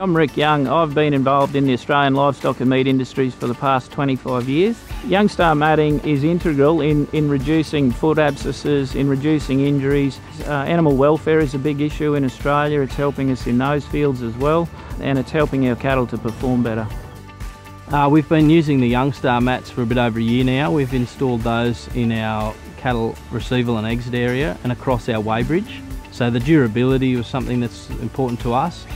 I'm Rick Young. I've been involved in the Australian livestock and meat industries for the past 25 years. Youngstar matting is integral in, in reducing foot abscesses, in reducing injuries. Uh, animal welfare is a big issue in Australia. It's helping us in those fields as well, and it's helping our cattle to perform better. Uh, we've been using the Youngstar mats for a bit over a year now. We've installed those in our cattle receival and exit area and across our weighbridge. So the durability was something that's important to us.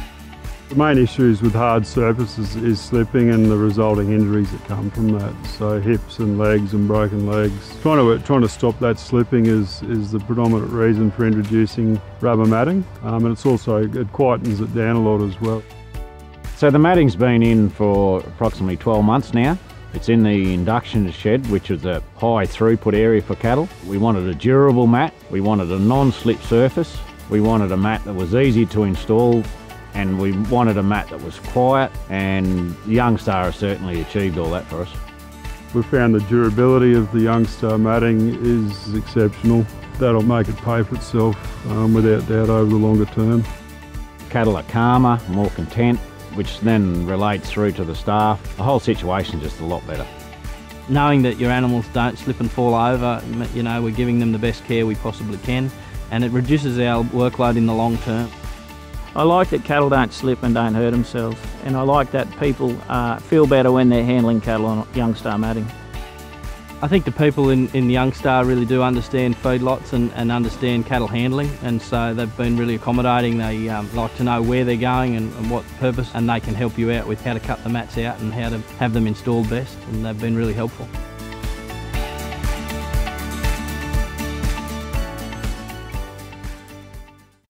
The main issues with hard surfaces is slipping and the resulting injuries that come from that. So hips and legs and broken legs. Trying to trying to stop that slipping is is the predominant reason for introducing rubber matting, um, and it's also it quietens it down a lot as well. So the matting's been in for approximately 12 months now. It's in the induction shed, which is a high throughput area for cattle. We wanted a durable mat, we wanted a non-slip surface, we wanted a mat that was easy to install and we wanted a mat that was quiet and Youngstar has certainly achieved all that for us. We found the durability of the Youngstar matting is exceptional. That'll make it pay for itself um, without doubt over the longer term. Cattle are calmer, more content, which then relates through to the staff. The whole situation's just a lot better. Knowing that your animals don't slip and fall over, you know, we're giving them the best care we possibly can and it reduces our workload in the long term. I like that cattle don't slip and don't hurt themselves, and I like that people uh, feel better when they're handling cattle on Youngstar matting. I think the people in, in Youngstar really do understand feedlots and, and understand cattle handling, and so they've been really accommodating. They um, like to know where they're going and, and what purpose, and they can help you out with how to cut the mats out and how to have them installed best, and they've been really helpful.